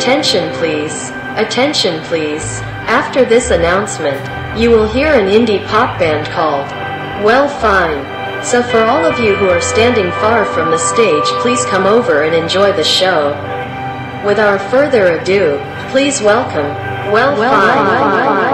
Attention please. Attention please. After this announcement, you will hear an indie pop band called Well Fine. So for all of you who are standing far from the stage, please come over and enjoy the show. Without further ado, please welcome Well, Fine.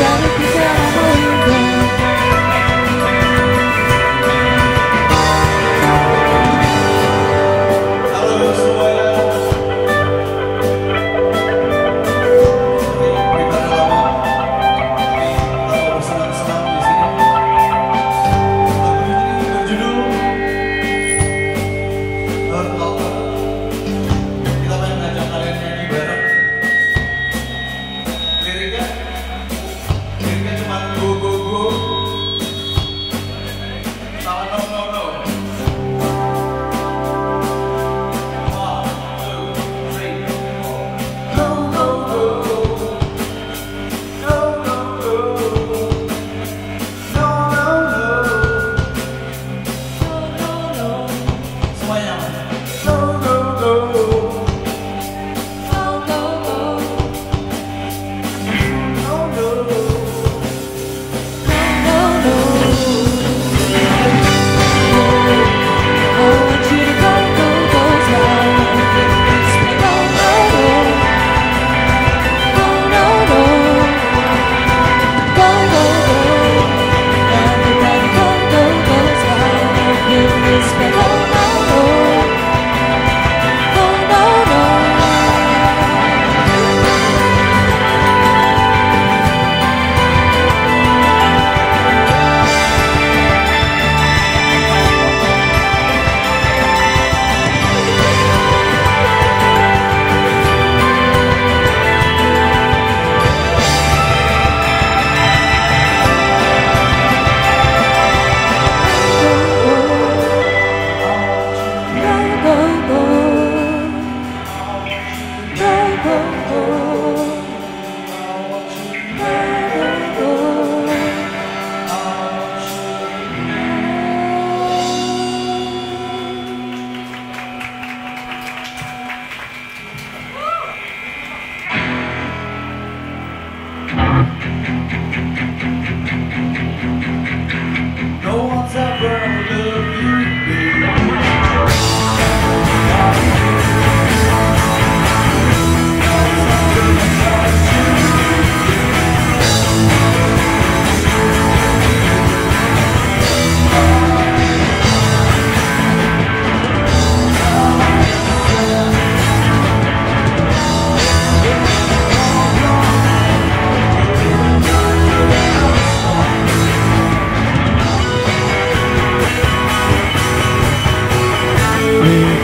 Halo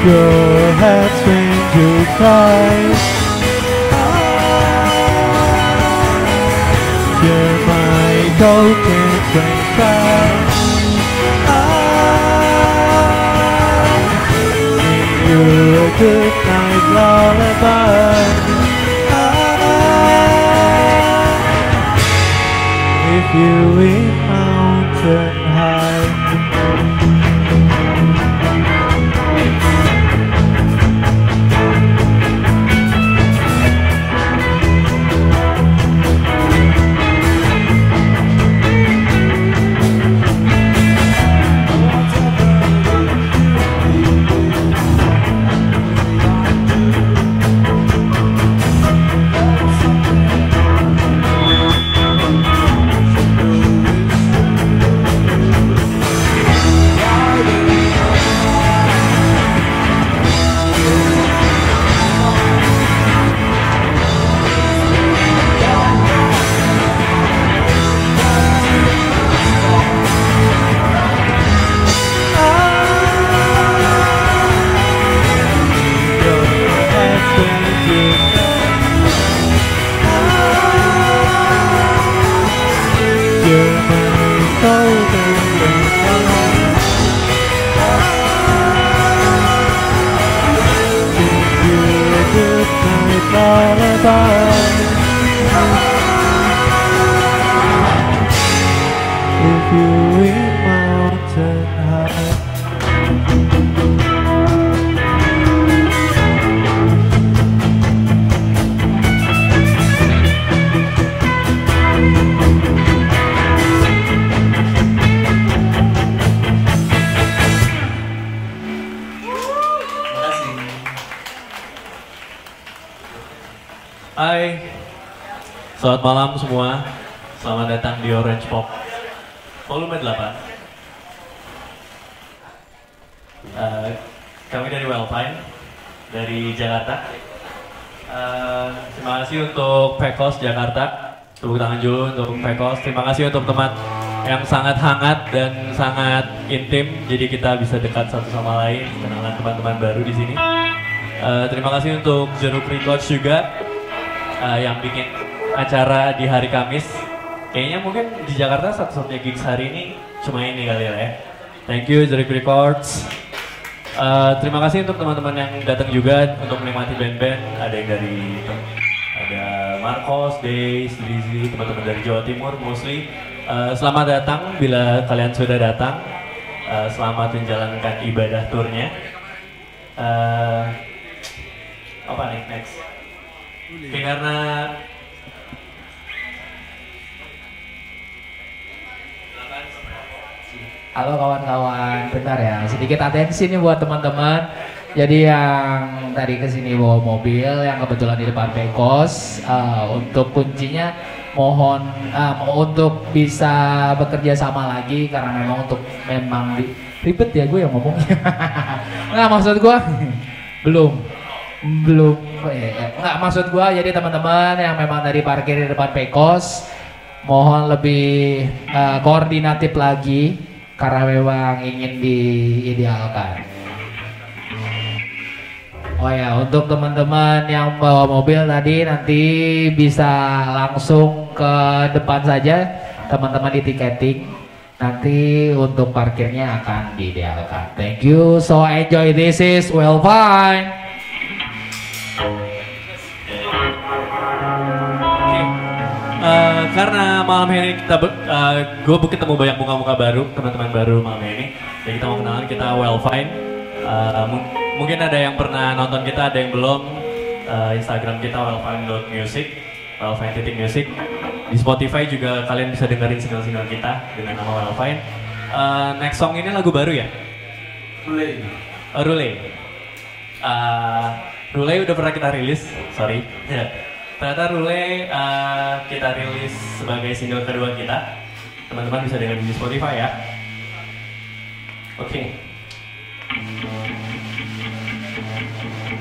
your heads when you cry. You're my golden rainbow. Sing you good night lullaby. If you in mountain Hai, selamat malam semua. Selamat datang di Orange Pop volume 8. Eh, kami dari Wellfine, dari Jakarta. Eh, terima kasih untuk Pekos Jakarta. Tepuk tangan dulu untuk Pekos. Terima kasih untuk teman yang sangat hangat dan sangat intim. Jadi kita bisa dekat satu sama lain, kenalan teman-teman baru di sini. Eh, terima kasih untuk Jeruk Records juga eh, yang bikin acara di hari Kamis. Kayaknya mungkin di Jakarta satu-satunya gigs hari ini cuma ini kali ya. Thank you Jeruk Records. Eh, terima kasih untuk teman-teman yang datang juga untuk menikmati band-band. Ada yang dari ada Marcos, Days, Lizzy, teman-teman dari Jawa Timur mostly. Eh, selamat datang bila kalian sudah datang. Eh, selamat menjalankan ibadah turnya. Eh, apa nih next? Oke, karena Halo kawan-kawan, bentar ya, sedikit atensi nih buat teman-teman. Jadi yang tadi ke sini bawa mobil, yang kebetulan di depan Pekos, eh, untuk kuncinya mohon eh, untuk bisa bekerja sama lagi karena memang untuk memang ribet ya gue yang ngomongnya. Nggak maksud gue belum belum eh, nggak maksud gue jadi teman-teman yang memang dari parkir di depan Pekos mohon lebih eh, koordinatif lagi karena memang ingin diidealkan. Oh ya, untuk teman-teman yang bawa mobil tadi nanti bisa langsung ke depan saja teman-teman di tiketing. Nanti untuk parkirnya akan diidealkan. Thank you. So enjoy this is well fine. Eh, karena malam ini kita gue ketemu banyak muka-muka baru, teman-teman baru malam ini. Jadi kita mau kenalan kita well fine. Eh, mung- mungkin ada yang pernah nonton kita, ada yang belum. Eh, Instagram kita wellfine.music, wellfine titik music. Di Spotify juga kalian bisa dengerin single-single kita dengan nama Wellfine. Eh, next song ini lagu baru ya? Rule. Oh, Rule. Uh, Rule udah pernah kita rilis, sorry. Ya. Ternyata Rule uh, kita rilis sebagai single kedua kita. Teman-teman bisa dengerin di Spotify ya. Oke. fantasy.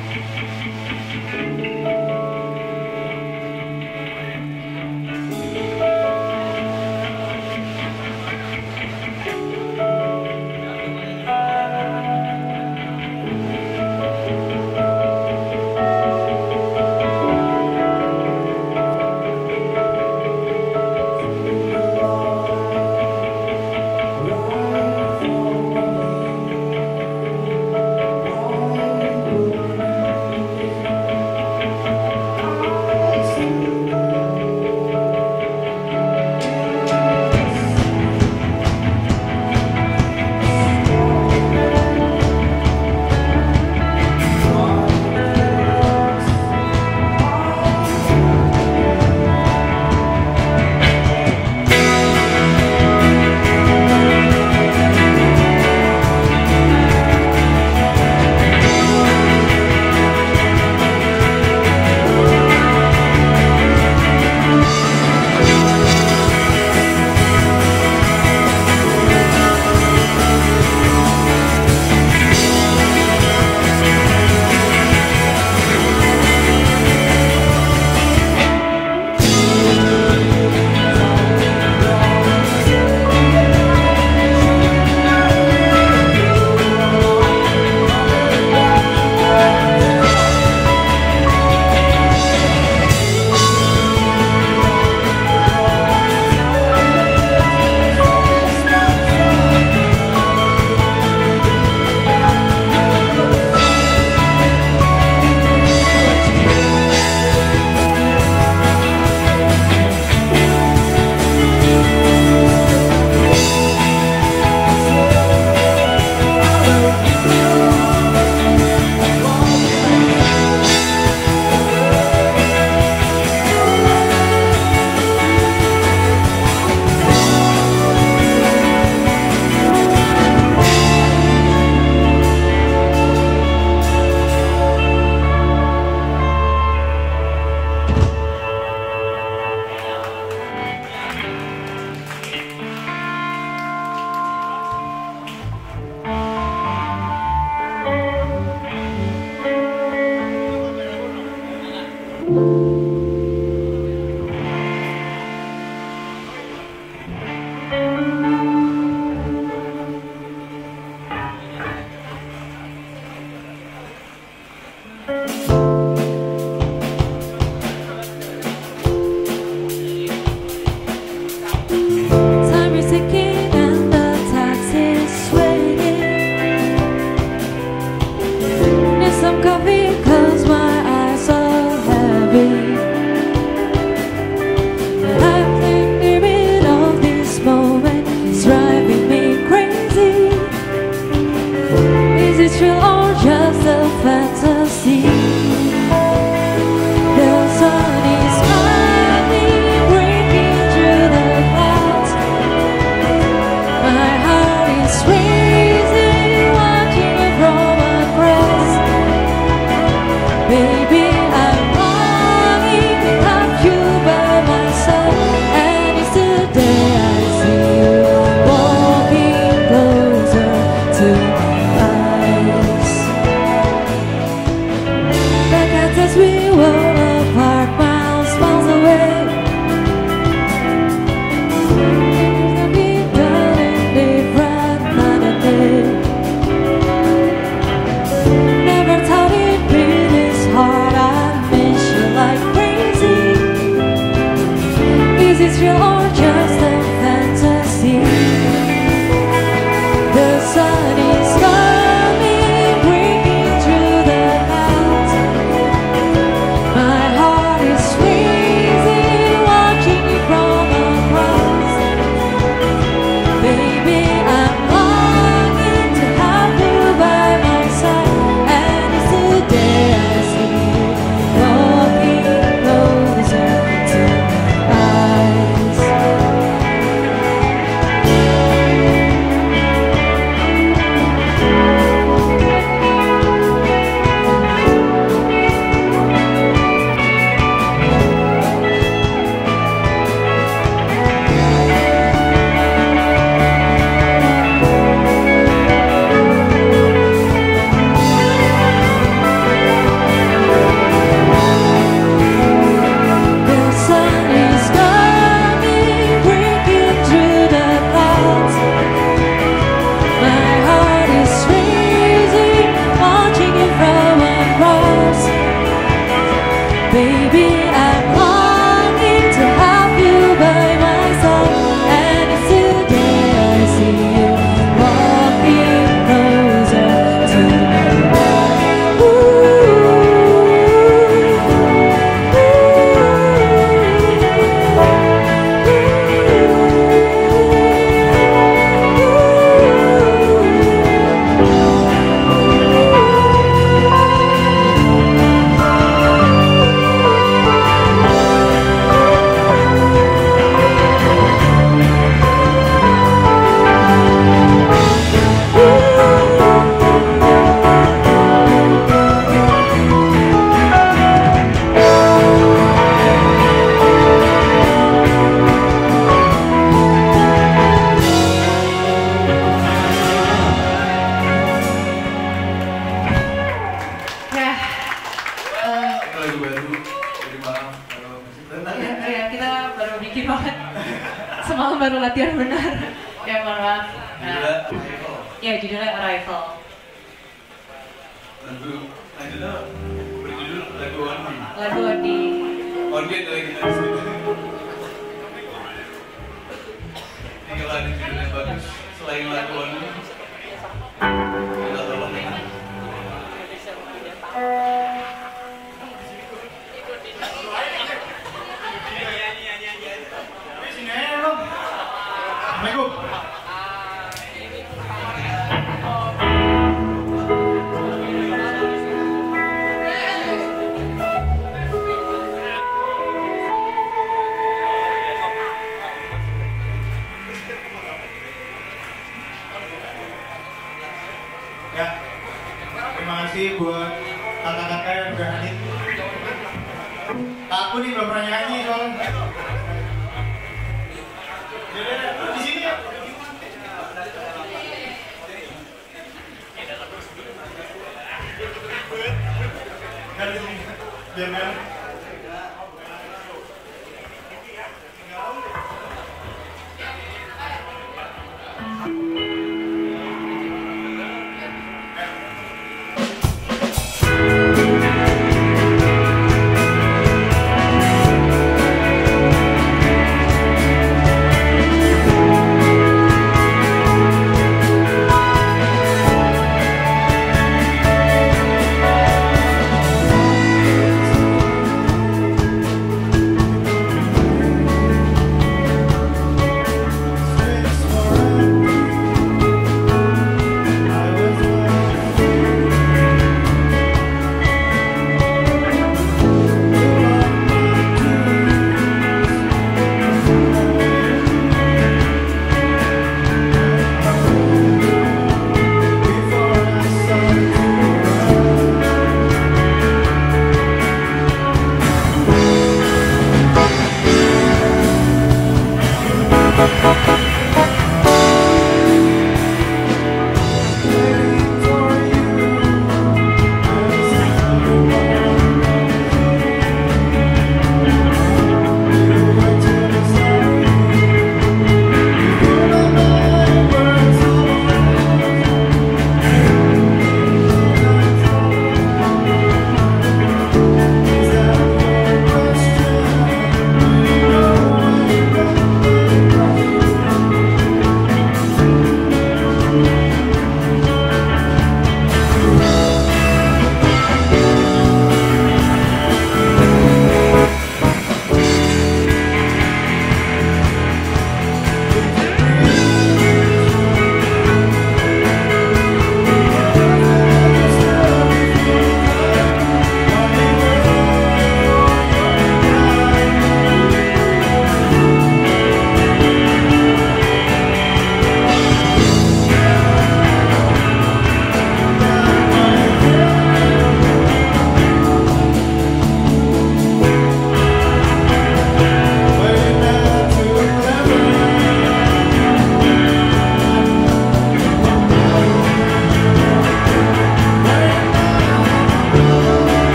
Ya,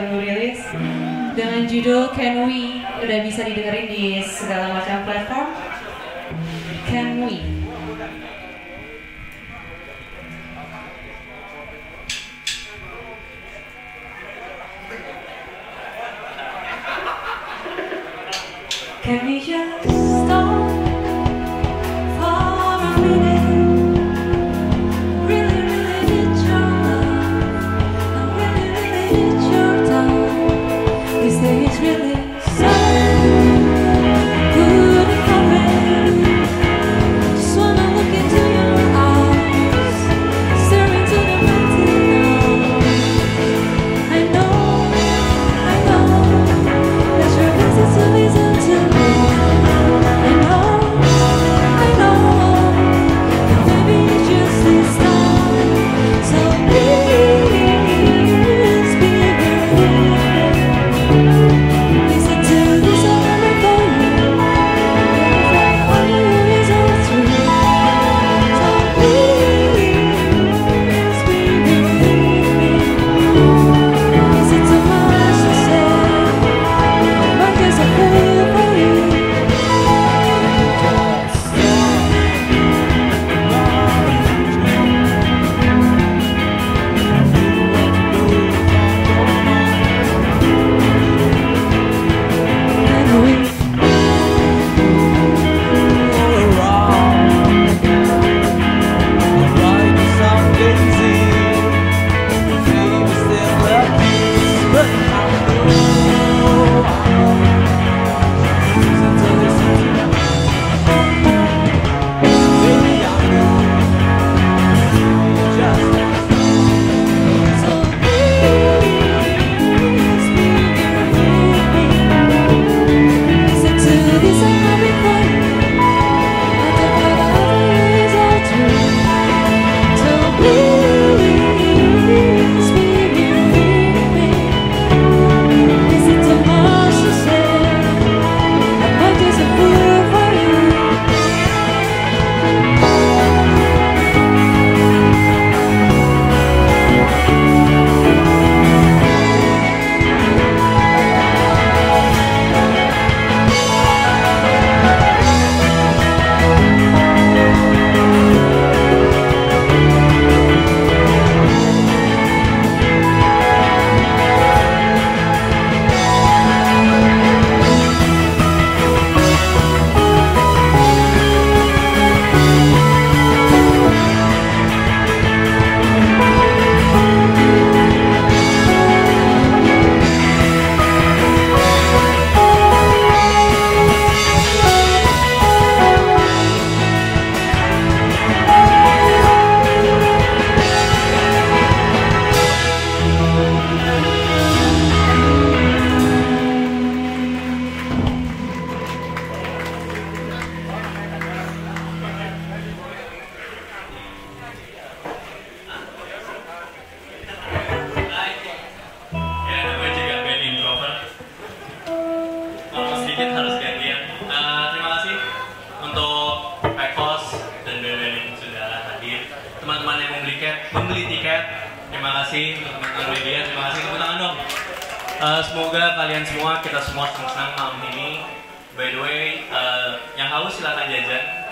baru rilis. Dengan judul Can We? Udah bisa didengerin di segala macam platform. Can We? Can we?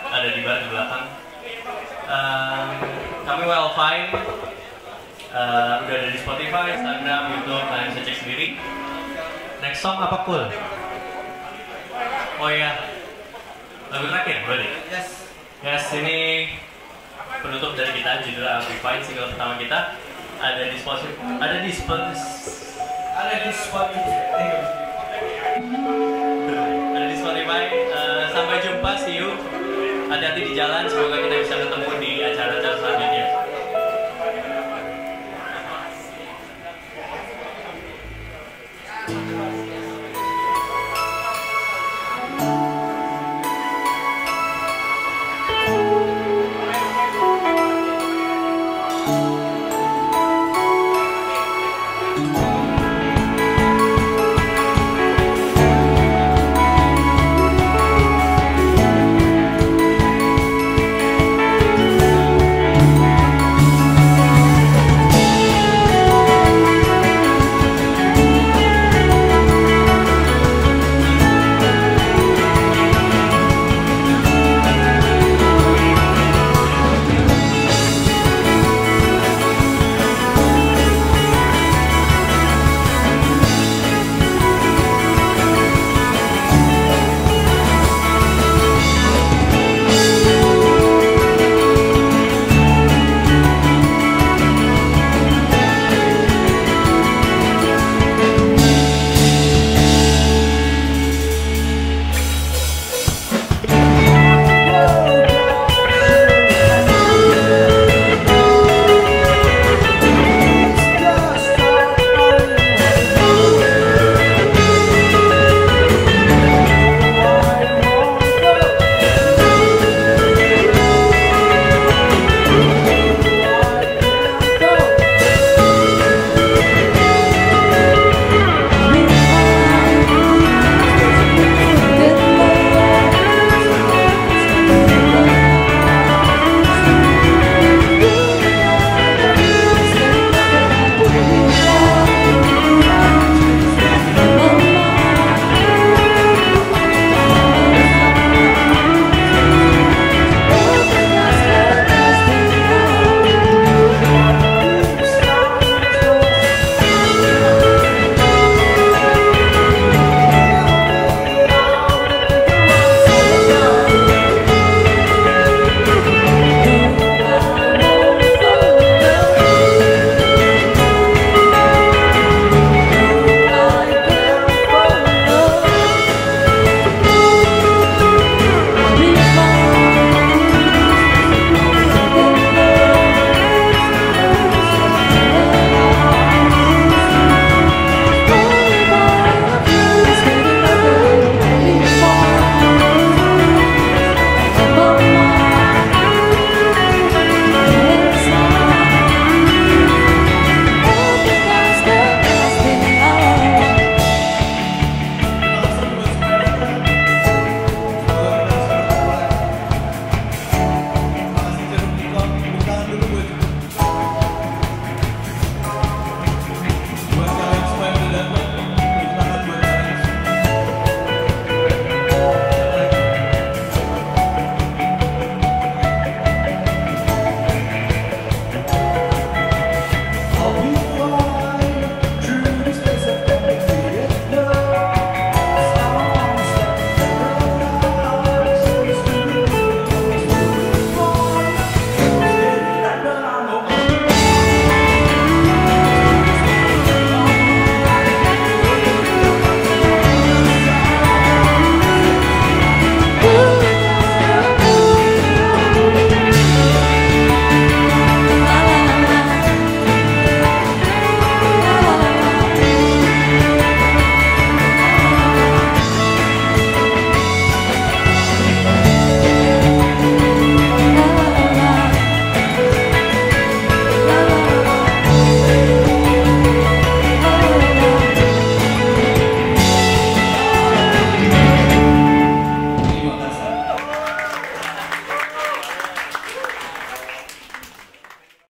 ada di bar di belakang. Uh, kami well fine. Uh, udah ada di Spotify, Instagram, YouTube, kalian bisa cek sendiri. Next song apa cool? Oh iya, lagu terakhir boleh? Yes. Yes, ini penutup dari kita judul Amplified single pertama kita ada di Spotify, ada di Spotify, ada di Spotify. hati-hati di jalan semoga kita bisa ketemu.